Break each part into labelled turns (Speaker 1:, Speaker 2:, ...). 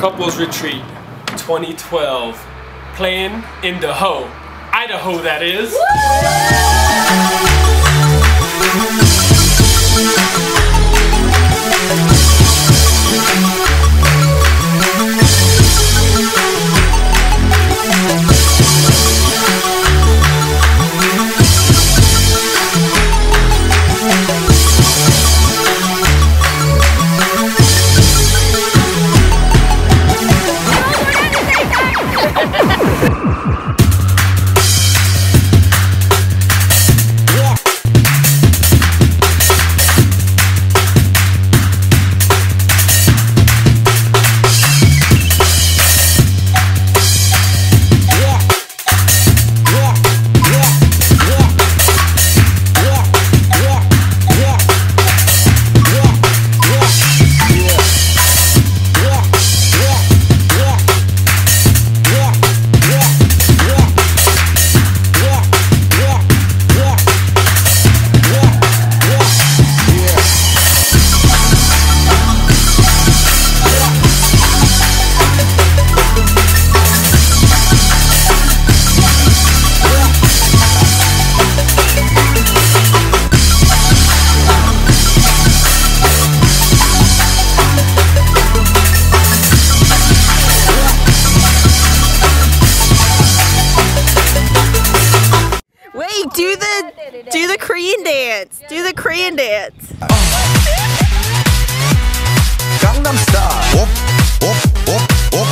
Speaker 1: Couples Retreat 2012. Playing in the Ho. Idaho, that is.
Speaker 2: Korean dance. Do the Korean dance.
Speaker 3: Gangnam Style. Op, op, op, op,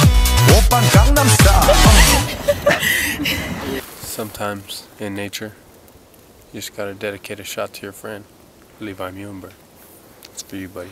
Speaker 3: oppan Gangnam Style.
Speaker 1: Sometimes in nature, you just gotta dedicate a shot to your friend, Levi Meeuwenberg. It's for you, buddy.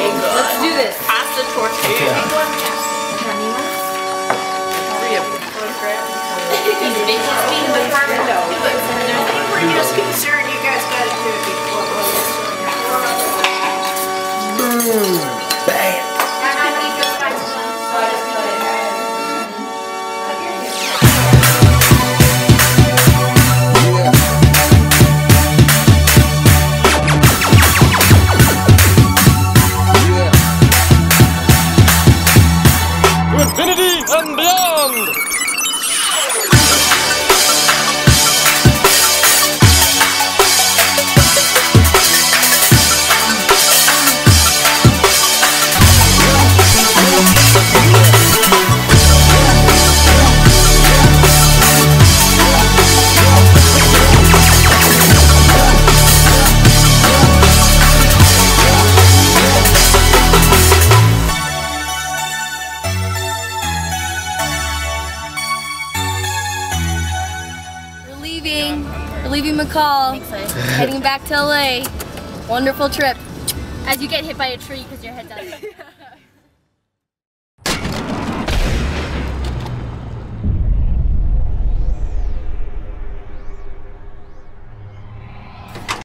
Speaker 2: So good. Let's do this. Pasta tortilla.
Speaker 4: We're
Speaker 5: mundo. We're leaving McCall. Heading back to LA. Wonderful trip. As you get hit by a tree because your head's out.